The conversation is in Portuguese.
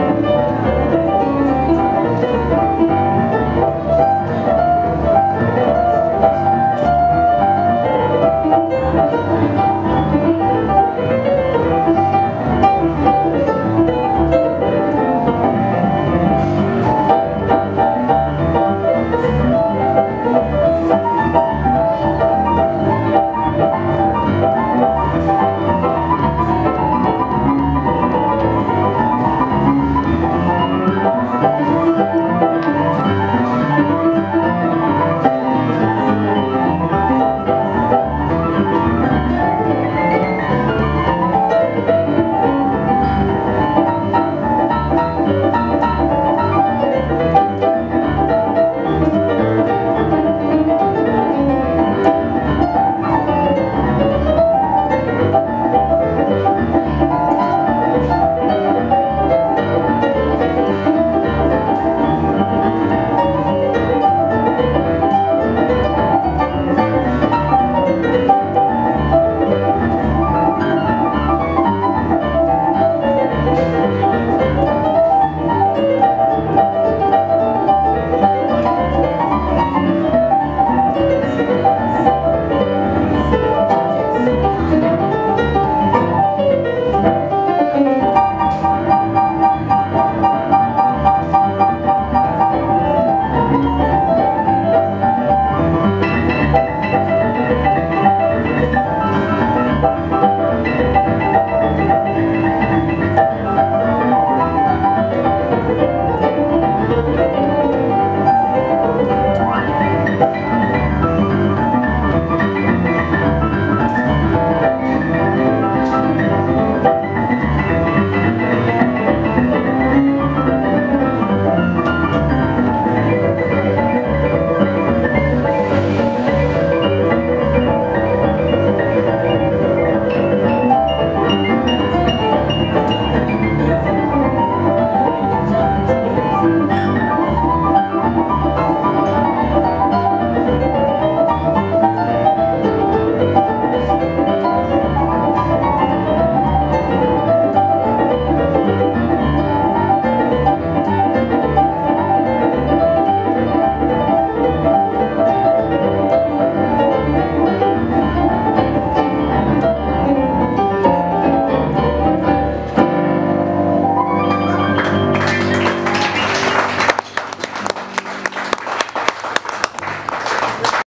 Música